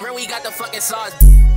We got the fucking sauce.